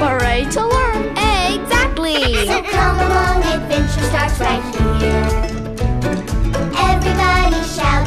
Ready to learn. Exactly. So come along, adventure starts right here. Everybody shout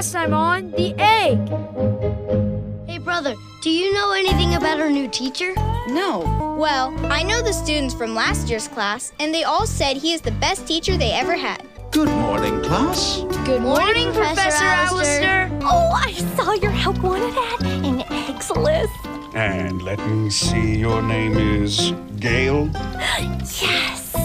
Last time on The Egg. Hey, brother, do you know anything about our new teacher? No. Well, I know the students from last year's class, and they all said he is the best teacher they ever had. Good morning, class. Good morning, Professor Alistair. Oh, I saw your help wanted ad in Eggs list. And let me see, your name is Gail? Yes.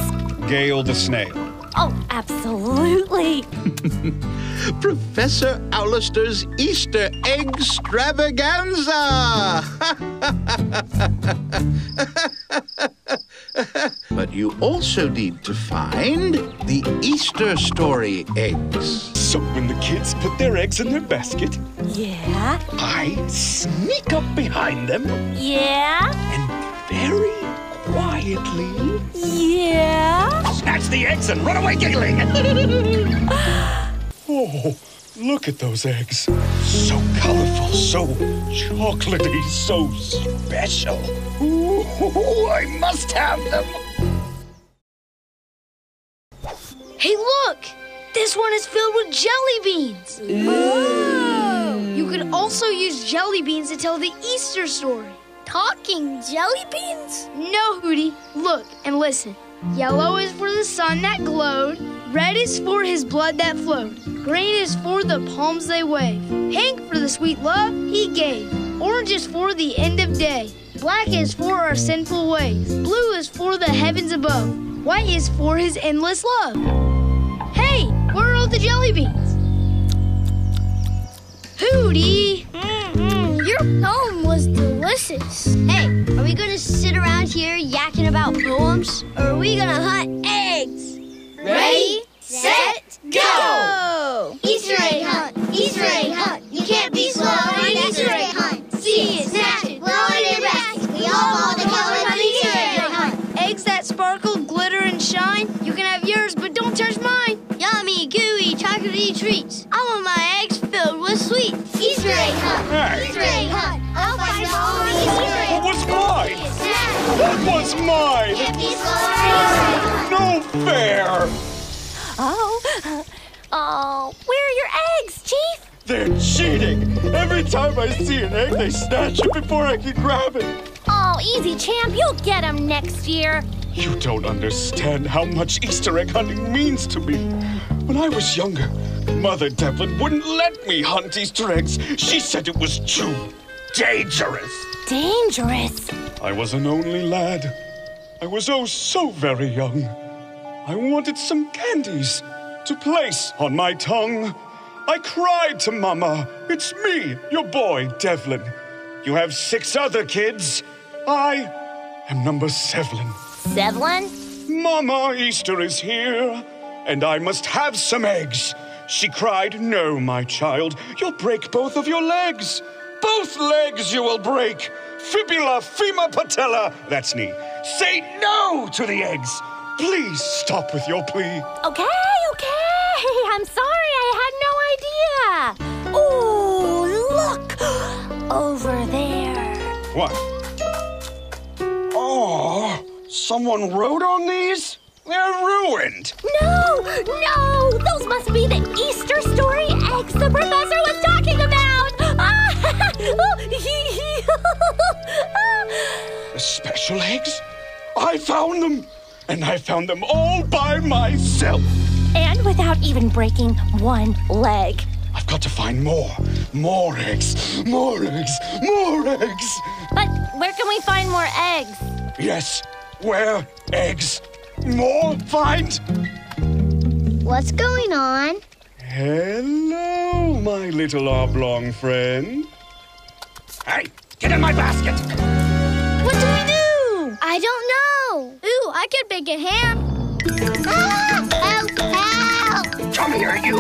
Gail the Snail. Oh, absolutely. Professor Alistair's Easter egg extravaganza! but you also need to find the Easter story eggs. So when the kids put their eggs in their basket, Yeah. I sneak up behind them Yeah. and very quietly Yeah. Snatch the eggs and run away giggling. oh, look at those eggs. So colorful, so chocolatey, so special. Ooh, I must have them. Hey, look! This one is filled with jelly beans. You could also use jelly beans to tell the Easter story. Talking jelly beans? No, Hootie. Look and listen. Yellow is for the sun that glowed. Red is for his blood that flowed. Green is for the palms they wave. Pink for the sweet love he gave. Orange is for the end of day. Black is for our sinful ways. Blue is for the heavens above. White is for his endless love. Hey, where are all the jelly beans? Hootie! Mm-mm, your poem was delicious. Hunt, Hey, Easter egg hunt. I'll find all the Easter egg what was mine? Snatch, That was mine. can't be slow on an Easter egg hunt. No fair. Oh. Uh, oh, where are your eggs, Chief? They're cheating. Every time I see an egg, they snatch it before I can grab it. Oh, easy, champ. You'll get them next year. You don't understand how much Easter egg hunting means to me. When I was younger, Mother Devlin wouldn't let me hunt Easter eggs. She said it was too dangerous. Dangerous. I was an only lad. I was oh so very young. I wanted some candies to place on my tongue. I cried to Mama, It's me, your boy, Devlin. You have six other kids. I am number seven. Sevlin? Mama, Easter is here, and I must have some eggs. She cried, No, my child, you'll break both of your legs. Both legs you will break. Fibula, femur patella, that's knee. Say no to the eggs. Please stop with your plea. Okay, okay. I'm sorry. I had no idea. Ooh, look. Over there. What? Oh, someone wrote on these? They're ruined. No, no. Those The special eggs? I found them, and I found them all by myself. and without even breaking one leg. I've got to find more, more eggs, more eggs, more eggs. But where can we find more eggs? Yes, where eggs? More find What's going on? Hello, my little oblong friend. Hey, get in my basket! I don't know. Ooh, I could bake a ham. Ah, help, help! Come here, you!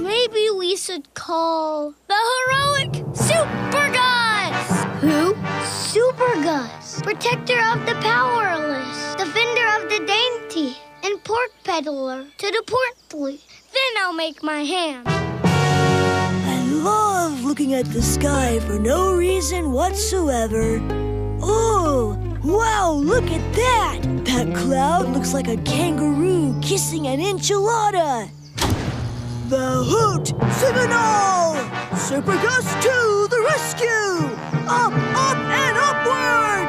Maybe we should call the heroic Super Gus. Who? Super Gus, protector of the powerless, defender of the dainty, and pork peddler to the portly. Then I'll make my ham. I love looking at the sky for no reason whatsoever. Oh, wow, look at that! That cloud looks like a kangaroo kissing an enchilada. The Hoot Signal! Super Gus to the rescue! Up, up, and upward!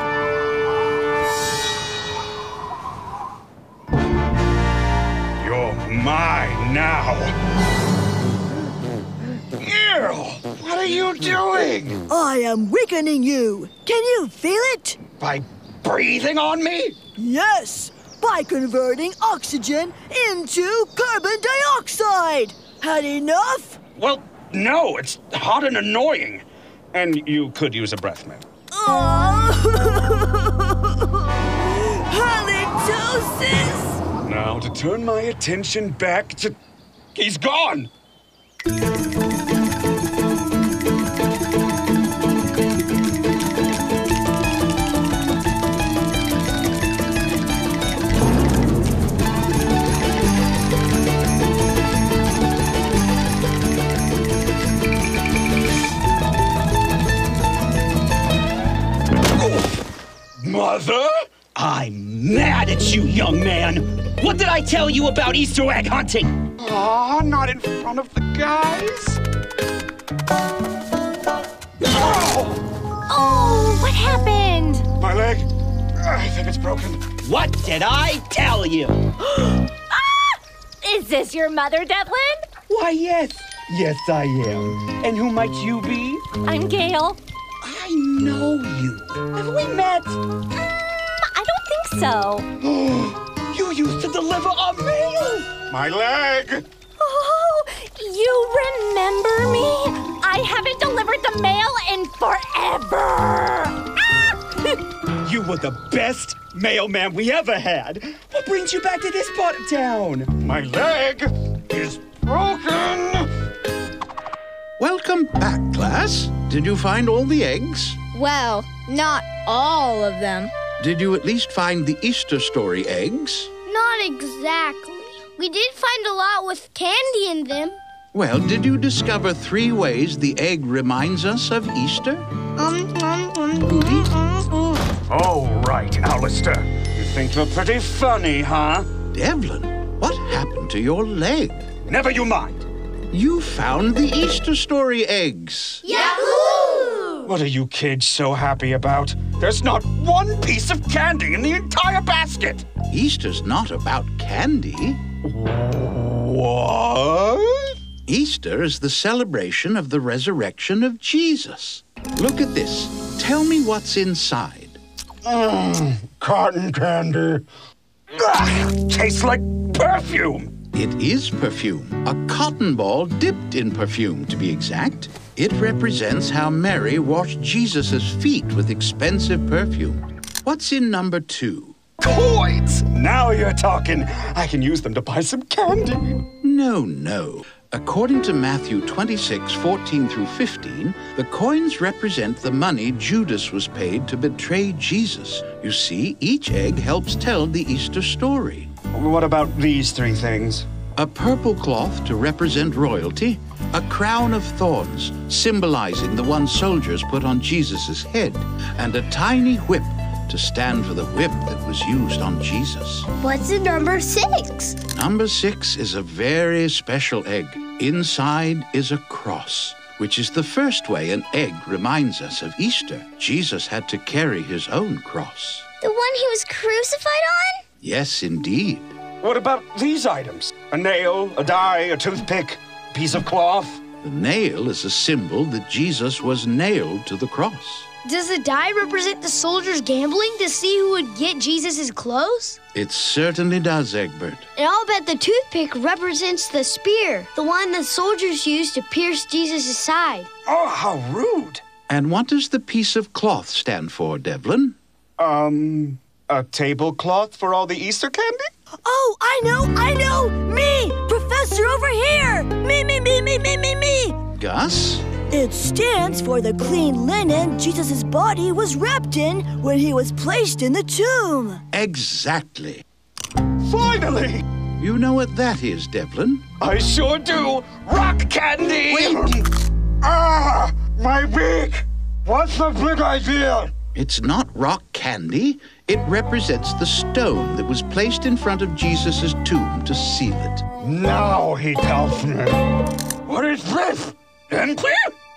You're mine now. Ew! What are you doing? I am weakening you. Can you feel it? By breathing on me? Yes, by converting oxygen into carbon dioxide. Had enough? Well, no, it's hot and annoying. And you could use a breath mint. Oh. Halitosis! Now, to turn my attention back to. He's gone! Mother? I'm mad at you, young man. What did I tell you about Easter egg hunting? Aw, not in front of the guys. Oh, what happened? My leg. I think it's broken. What did I tell you? Ah! Is this your mother, Devlin? Why, yes. Yes, I am. And who might you be? I'm Gail. I know you. Have we met? I don't think so. You used to deliver our mail. My leg. Oh, you remember me? I haven't delivered the mail in forever. Ah! You were the best mailman we ever had. What brings you back to this part of town? My leg is broken. Welcome back, class. Did you find all the eggs? Well, not all of them. Did you at least find the Easter story eggs? Not exactly. We did find a lot with candy in them. Well, did you discover three ways the egg reminds us of Easter? Um, um, um, um, um, um. Oh, right, Alistair. You think you're pretty funny, huh? Devlin, what happened to your leg? Never you mind. You found the Easter story eggs. Yahoo! What are you kids so happy about? There's not one piece of candy in the entire basket. Easter's not about candy. What? Easter is the celebration of the resurrection of Jesus. Look at this. Tell me what's inside. Mmm, cotton candy. Ah, tastes like perfume. It is perfume, a cotton ball dipped in perfume, to be exact. It represents how Mary washed Jesus' feet with expensive perfume. What's in number two? Coins! Now you're talking. I can use them to buy some candy. No, no. According to Matthew 26, 14 through 15, the coins represent the money Judas was paid to betray Jesus. You see, each egg helps tell the Easter story. What about these three things? A purple cloth to represent royalty, a crown of thorns symbolizing the one soldiers put on Jesus' head, and a tiny whip to stand for the whip that was used on Jesus. What's in number six? Number six is a very special egg. Inside is a cross, which is the first way an egg reminds us of Easter. Jesus had to carry his own cross. The one he was crucified on? Yes, indeed. What about these items? A nail, a die, a toothpick, a piece of cloth? The nail is a symbol that Jesus was nailed to the cross. Does the die represent the soldiers gambling to see who would get Jesus' clothes? It certainly does, Egbert. And I'll bet the toothpick represents the spear, the one the soldiers used to pierce Jesus' side. Oh, how rude. And what does the piece of cloth stand for, Devlin? Um, a tablecloth for all the Easter candy? Oh, I know, I know! Me! Professor over here! Me, me, me, me, me, me, me! Gus? It stands for the clean linen Jesus' body was wrapped in when he was placed in the tomb. Exactly. Finally! You know what that is, Devlin? I sure do! Rock candy! Wait! Ah! My beak! What's the big idea? It's not rock candy. It represents the stone that was placed in front of Jesus' tomb to seal it. Now he tells me. What is this? Empty?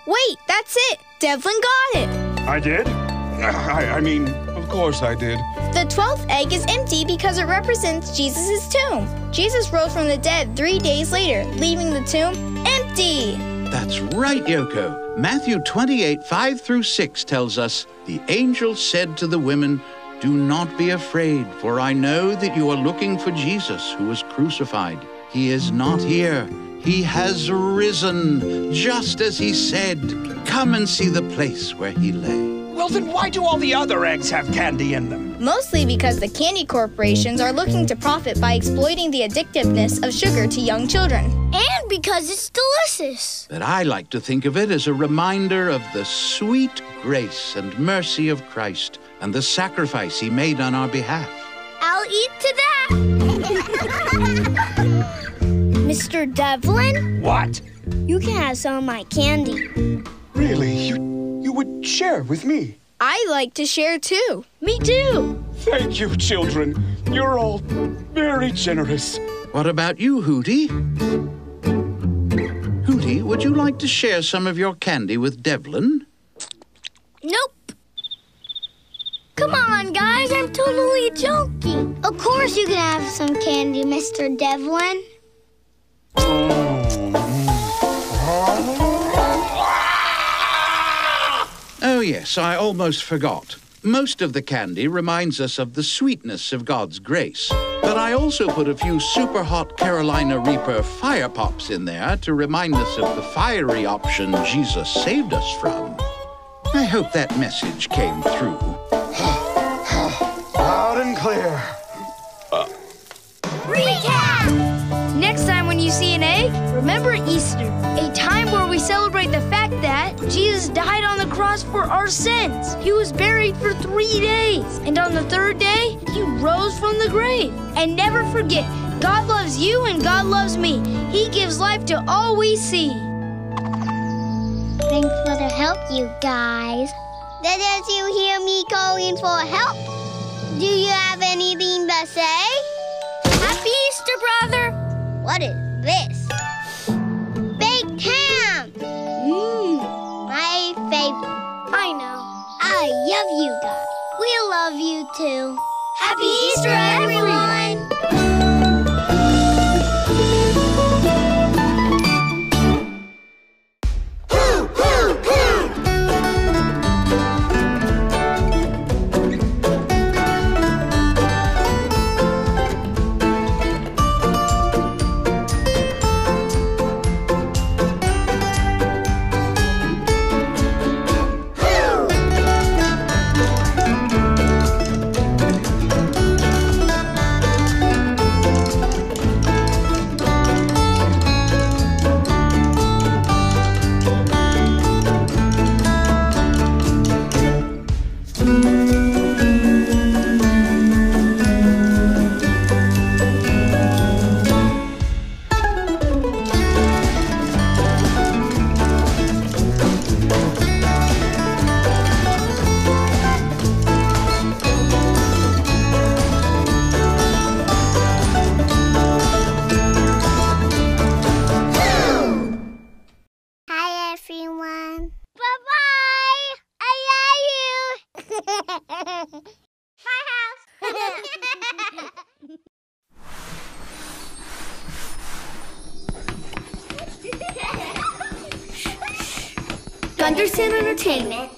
Wait, that's it. Devlin got it. I did? I, I mean, of course I did. The 12th egg is empty because it represents Jesus' tomb. Jesus rose from the dead three days later, leaving the tomb empty. That's right, Yoko. Matthew 28, 5 through 6 tells us, The angel said to the women, Do not be afraid, for I know that you are looking for Jesus who was crucified. He is not here. He has risen, just as he said. Come and see the place where he lay. Well, then why do all the other eggs have candy in them? Mostly because the candy corporations are looking to profit by exploiting the addictiveness of sugar to young children. And because it's delicious. But I like to think of it as a reminder of the sweet grace and mercy of Christ and the sacrifice he made on our behalf. I'll eat to that. Mr. Devlin, What? you can have some of my candy. Really? You, you would share with me? I like to share too. Me too. Thank you, children. You're all very generous. What about you, Hootie? Hootie, would you like to share some of your candy with Devlin? Nope. Come on, guys, I'm totally joking. Of course you can have some candy, Mr. Devlin. Oh, Oh, yes, I almost forgot. Most of the candy reminds us of the sweetness of God's grace. But I also put a few super hot Carolina Reaper fire pops in there to remind us of the fiery option Jesus saved us from. I hope that message came through. Loud and clear. Uh. Recap. Next time when you see an egg, remember Easter, a time where we celebrate the fact that Jesus died on the cross for our sins. He was buried for three days, and on the third day, he rose from the grave. And never forget, God loves you and God loves me. He gives life to all we see. Thanks for the help, you guys. Did you hear me calling for help? Do you have anything to say? Happy Easter, brother! What is this? Love you too. Happy Easter, everyone! House. Gunderson Entertainment